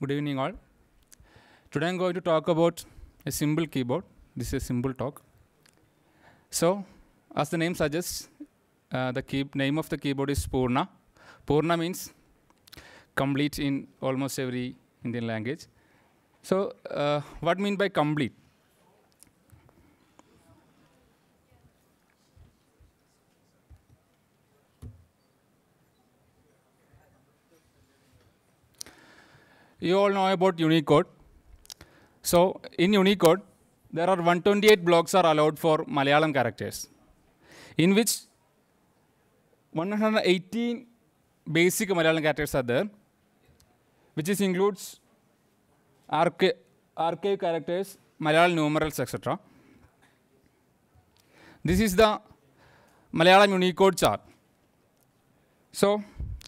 Good evening, all. Today I'm going to talk about a simple keyboard. This is a simple talk. So, as the name suggests, uh, the key name of the keyboard is Poorna. Poorna means complete in almost every Indian language. So, uh, what mean by complete? You all know about Unicode. So, in Unicode, there are 128 blocks are allowed for Malayalam characters, in which 118 basic Malayalam characters are there, which is includes archi- archive characters, Malayalam numerals, etc. This is the Malayalam Unicode chart. So,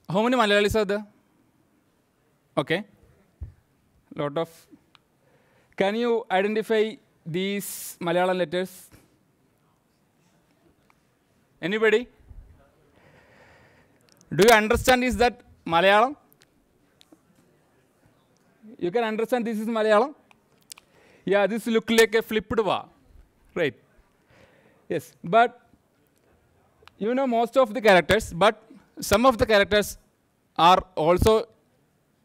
how many Malayalis are there? Okay. Lot of. Can you identify these Malayalam letters? Anybody? Do you understand is that Malayalam? You can understand this is Malayalam? Yeah, this look like a flipped va. Right. Yes. But you know most of the characters, but some of the characters are also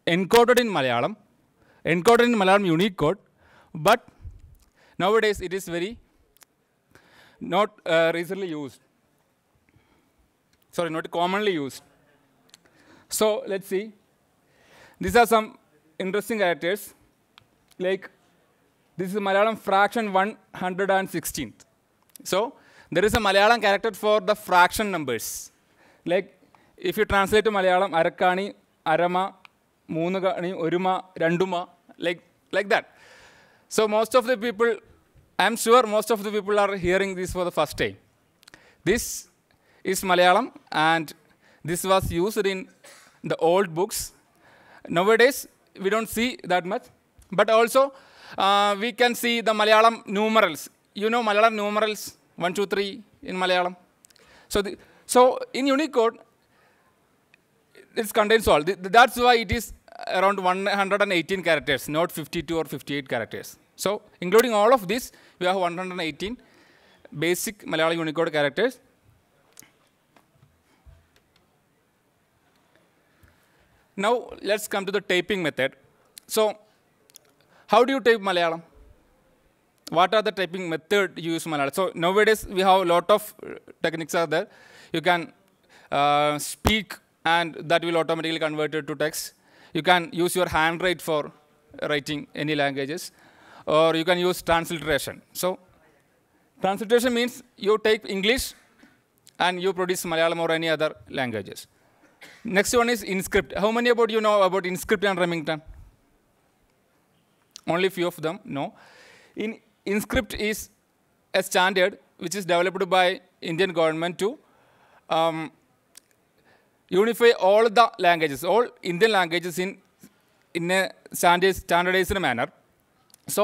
encoded in Malayalam, encoded in Malayalam Unicode, but nowadays it is very not uh, recently used. Sorry, not commonly used. So let's see. These are some interesting characters. Like this is Malayalam fraction 116th. So there is a Malayalam character for the fraction numbers. Like if you translate to Malayalam, Arakani, Arama, Moonagani, Uruma, Randuma, like, like that. So most of the people, I'm sure most of the people are hearing this for the first time. This is Malayalam and this was used in the old books. Nowadays, we don't see that much. But also, uh, we can see the Malayalam numerals. You know Malayalam numerals, 1, 2, 3 in Malayalam. So, the, so in Unicode, it contains all. Th- That's why it is around 118 characters, not 52 or 58 characters. So, including all of this, we have 118 basic Malayalam Unicode characters. Now, let's come to the typing method. So, how do you type Malayalam? What are the typing method you use Malayalam? So, nowadays we have a lot of uh, techniques are there. You can uh, speak and that will automatically convert it to text. You can use your handwrite for writing any languages or you can use transliteration. So, transliteration means you take English and you produce Malayalam or any other languages. Next one is Inscript. How many about you know about Inscript and Remington? Only few of them know. In Inscript is a standard which is developed by Indian government to um, unify all the languages, all Indian languages in in a standard, standardized manner. So,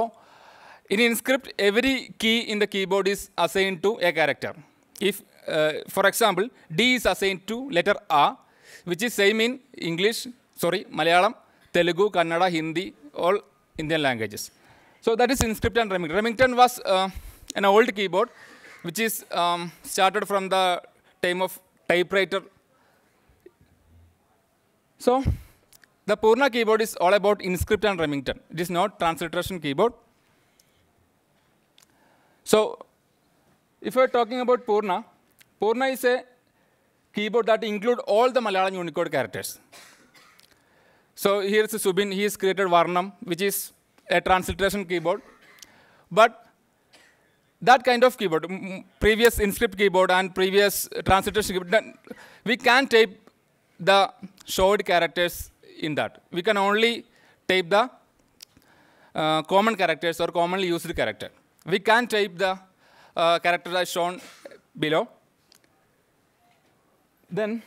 in Inscript, every key in the keyboard is assigned to a character. If, uh, for example, D is assigned to letter A, which is same in English, sorry, Malayalam, Telugu, Kannada, Hindi, all Indian languages. So that is Inscript and Remington. Remington was uh, an old keyboard, which is um, started from the time of typewriter. So the Poorna keyboard is all about Inscript and Remington. It is not transliteration keyboard. So if we are talking about Poorna, Poorna is a keyboard that include all the Malayalam Unicode characters. So here is Subin, he has created Varnam, which is a transliteration keyboard. But that kind of keyboard, previous Inscript keyboard and previous transliteration keyboard, we can type the showed characters in that. We can only type the uh, common characters or commonly used character. We can type the uh, character as shown below. Then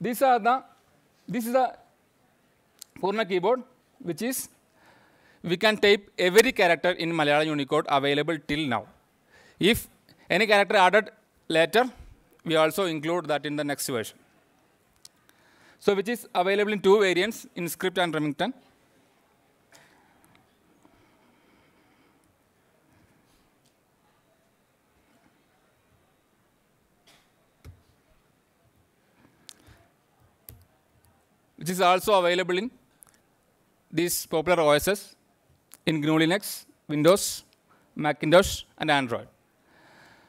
these are the this is the Poorna keyboard, which is we can type every character in Malayalam Unicode available till now. If any character added later, we also include that in the next version. So which is available in two variants, Inscript and Remington. Which is also available in these popular OSs, in GNU Linux, Windows, Macintosh, and Android.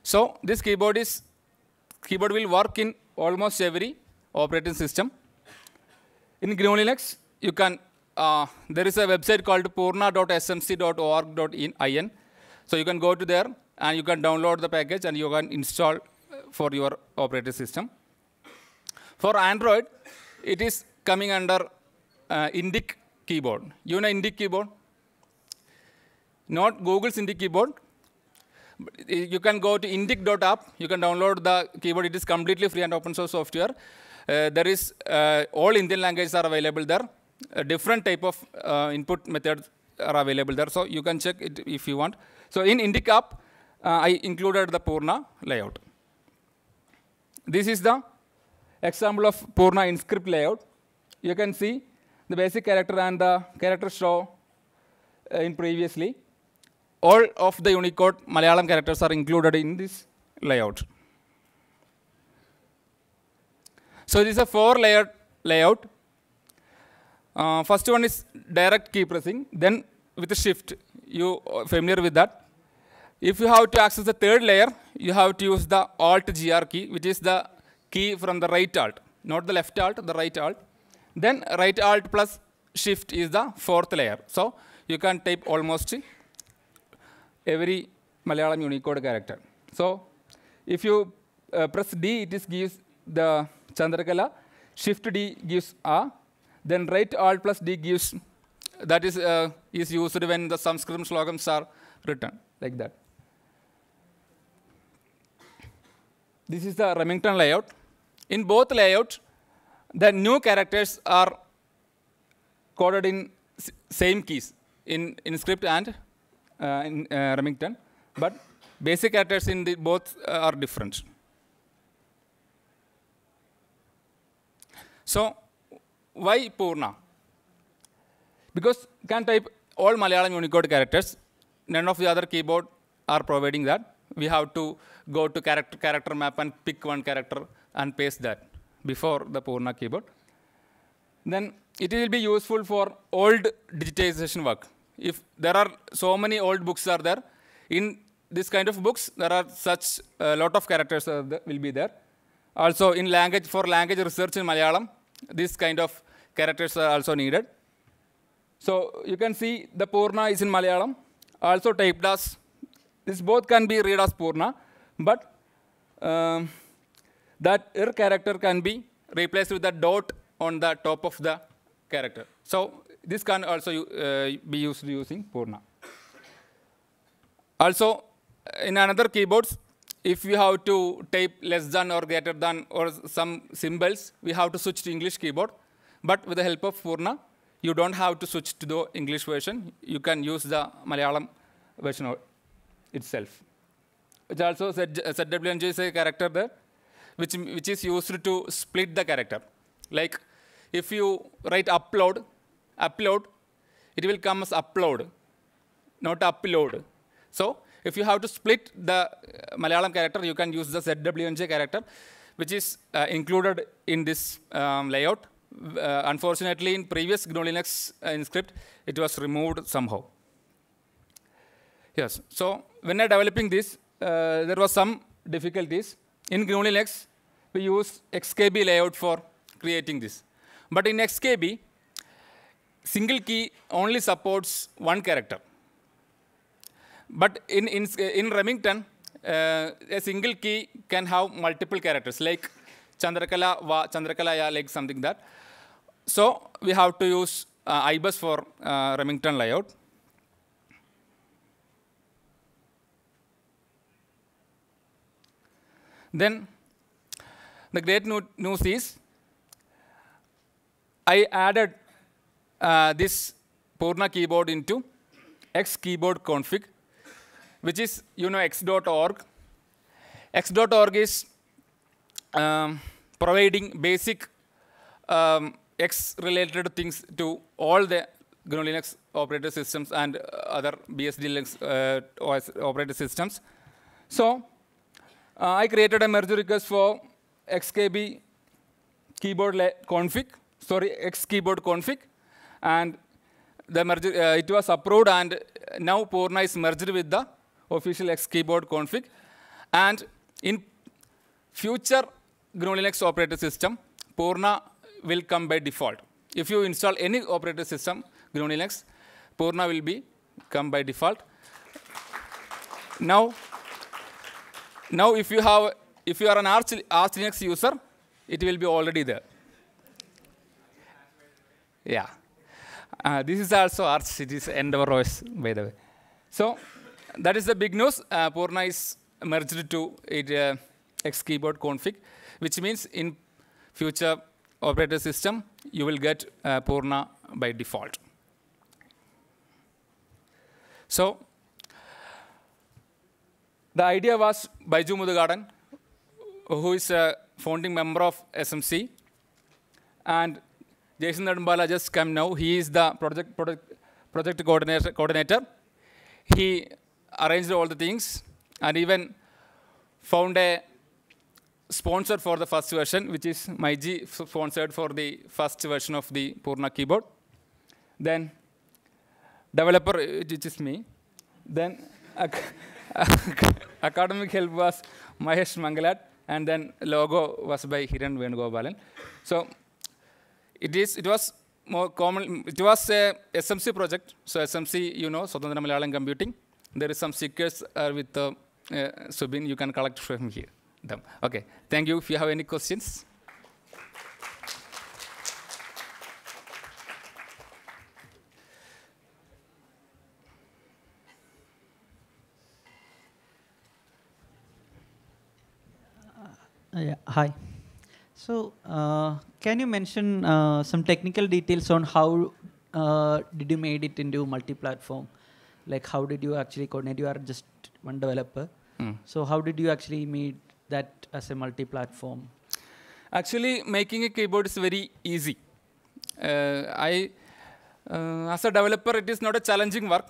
So this keyboard is keyboard will work in almost every operating system in GNU Linux, you can uh, there is a website called poorna.smc.org.in. So you can go to there and you can download the package and you can install for your operating system. For Android, it is coming under uh, Indic keyboard. You know Indic keyboard? Not Google's Indic keyboard. You can go to indic.app. You can download the keyboard. It is completely free and open source software. Uh, there is uh, all Indian languages are available there. A different type of uh, input methods are available there. So you can check it if you want. So in Indic app, uh, I included the Poorna layout. This is the example of Poorna inscript layout. You can see the basic character and the character show uh, in previously. All of the Unicode Malayalam characters are included in this layout. So this is a four layer layout. Uh, first one is direct key pressing. Then with the shift, you are familiar with that. If you have to access the third layer, you have to use the Alt GR key, which is the key from the right alt, not the left alt, the right alt. Then right alt plus shift is the fourth layer. So you can type almost every Malayalam Unicode character. So if you uh, press D, it is gives the Chandrakala. Shift D gives A. Then right alt plus D gives, that is, uh, is used when the Sanskrit slogans are written, like that. This is the Remington layout. In both layouts, the new characters are coded in same keys in, in script and uh, in uh, Remington, but basic characters in the both uh, are different. So why Poorna? Because you can type all Malayalam Unicode characters. None of the other keyboard are providing that. We have to go to character, character map and pick one character and paste that before the Poorna keyboard. Then it will be useful for old digitization work. If there are so many old books are there, in this kind of books, there are such a lot of characters uh, will be there. Also in language, for language research in Malayalam, this kind of characters are also needed. So you can see the Poorna is in Malayalam, also typed as, this both can be read as Poorna, but um, that er character can be replaced with a dot on the top of the character. So this can also uh, be used using Poorna. Also, in another keyboards, if we have to type less than or greater than or some symbols, we have to switch to English keyboard. But with the help of Poorna, you don't have to switch to the English version. You can use the Malayalam version itself. Which also ZWNJ is a character there, which, which is used to split the character. Like if you write upload, upload, it will come as upload, not upload. So if you have to split the Malayalam character, you can use the ZWNJ character, which is uh, included in this um, layout. Uh, unfortunately, in previous GNU Linux uh, script, it was removed somehow. Yes, so when I developing this, uh, there was some difficulties. In GNU Linux, we use XKB layout for creating this. But in XKB, single key only supports one character. But in, in, in Remington, uh, a single key can have multiple characters, like Chandrakala, Va, Chandrakala, Ya, like something that. So we have to use uh, IBUS for uh, Remington layout. Then the great news is I added uh, this Poorna keyboard into X keyboard config, which is you know x.org. X.org is um, providing basic um, X-related things to all the GNU Linux operating systems and other BSD Linux uh, OS operating systems. So uh, I created a merge request for XKB keyboard config. sorry, X keyboard config, and the merge, uh, it was approved, and now Poorna is merged with the official X keyboard config. And in future GNU Linux operating system, Poorna will come by default. If you install any operating system, GNU Linux, Poorna will be come by default. Now, now if you have, if you are an Arch, Arch Linux user, it will be already there. Yeah. Uh, this is also Arch, it is EndeavourOS, by the way. So that is the big news. Uh, Poorna is merged to it, uh, X keyboard config, which means in future operating system, you will get uh, Poorna by default. So the idea was Baiju Muthukadan, who is a founding member of SMC, and Jaisen Nedumpala just come now. He is the project, project, project coordinator, coordinator. He arranged all the things and even found a sponsor for the first version, which is MyG sponsored for the first version of the Poorna keyboard. Then developer, uh, which is me. Then academic help was Mahesh Mangalat, and then logo was by Hiran Venugopalan. So it is, it was more common, it was a SMC project. So SMC, you know, Swatantra Malayalam Computing. There is some stickers uh, with uh, uh, Subin, you can collect from here. Them. Okay, thank you. If you have any questions. Uh, yeah, hi. So, uh, can you mention uh, some technical details on how uh, did you made it into multi-platform? Like, how did you actually coordinate? You are just one developer. Mm. So, how did you actually meet that as a multi-platform? Actually, making a keyboard is very easy. Uh, I, uh, as a developer, it is not a challenging work,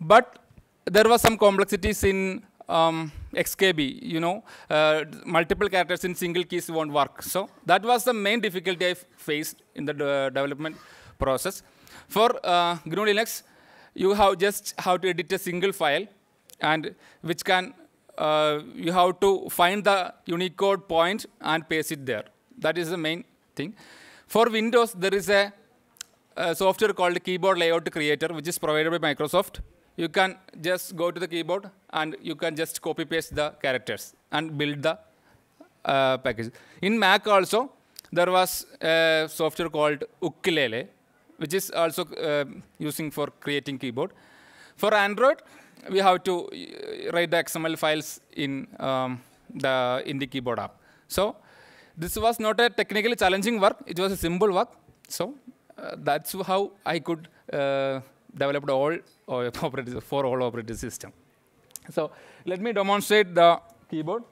but there was some complexities in um, XKB. You know, uh, multiple characters in single keys won't work. So that was the main difficulty I faced in the de development process. For uh, GNU Linux, you have just how to edit a single file, and which can uh, you have to find the Unicode point and paste it there. That is the main thing. For Windows, there is a, a software called Keyboard Layout Creator, which is provided by Microsoft. You can just go to the keyboard and you can just copy paste the characters and build the uh, package. In Mac also, there was a software called Ukulele, which is also uh, using for creating keyboard. For Android, we have to uh, write the XML files in um, the in the keyboard app. So this was not a technically challenging work. It was a simple work. So uh, that's how I could uh, develop all uh, for all operating system. So let me demonstrate the keyboard.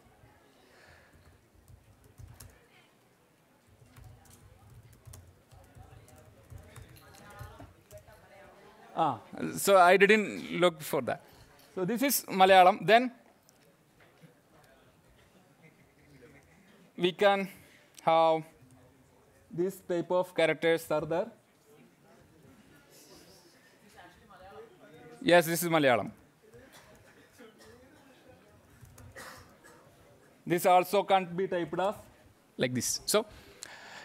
Ah, so I didn't look for that. So this is Malayalam. Then we can have this type of characters are there. Yes, this is Malayalam. This also can't be typed as like this. So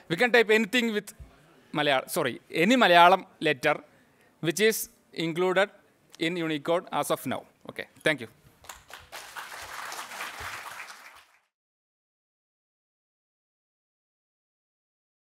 we can type anything with Malayalam, sorry, any Malayalam letter which is included in Unicode as of now. Okay, thank you.